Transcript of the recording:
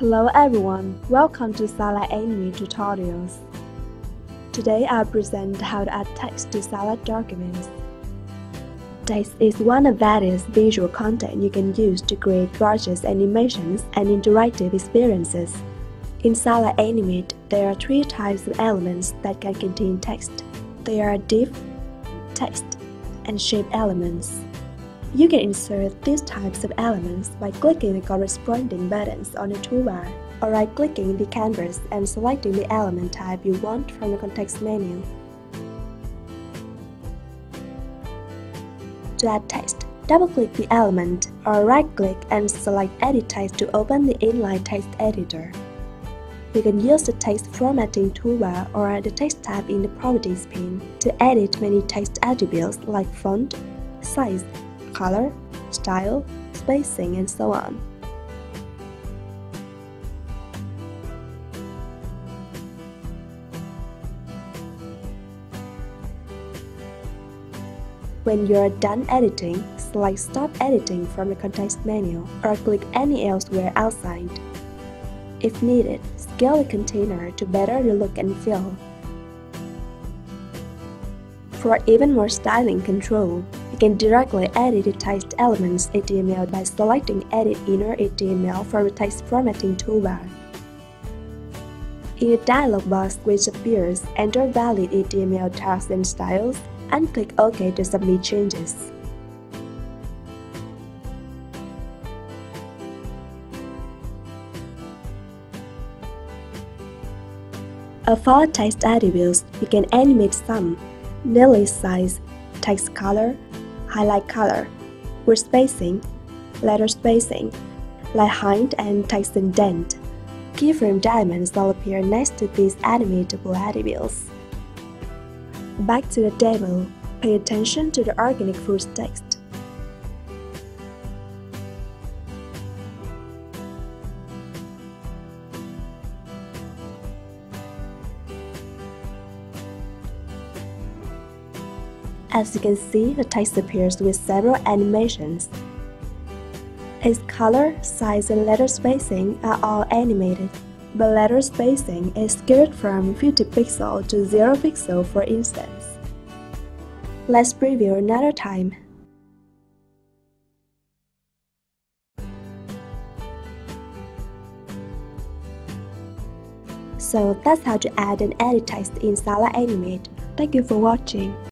Hello everyone, welcome to Saola Animate Tutorials. Today I'll present how to add text to Saola documents. Text is one of the various visual content you can use to create gorgeous animations and interactive experiences. In Saola Animate, there are three types of elements that can contain text. They are div, text, and shape elements. You can insert these types of elements by clicking the corresponding buttons on the toolbar or right-clicking the canvas and selecting the element type you want from the context menu. To add text, double-click the element or right-click and select Edit Text to open the inline text editor. You can use the text formatting toolbar or the text tab in the Properties pane to edit many text attributes like font, size, color, style, spacing, and so on. When you are done editing, select Stop Editing from the context menu or click any elsewhere outside. If needed, scale the container to better the look and feel. For even more styling control, can directly edit text elements HTML by selecting Edit Inner HTML from the text formatting toolbar. In the dialog box which appears, enter valid HTML tags and styles and click OK to submit changes. For text attributes, you can animate some Daily size, text color, highlight color, word spacing, letter spacing, line height and text indent. Keyframe diamonds will appear next to these animatable attributes. Back to the table, pay attention to the organic foods text. As you can see, the text appears with several animations. Its color, size, and letter spacing are all animated, The letter spacing is skewed from 50 pixel to 0 pixel for instance. Let's preview another time. So that's how to add and edit text in Saola Animate. Thank you for watching.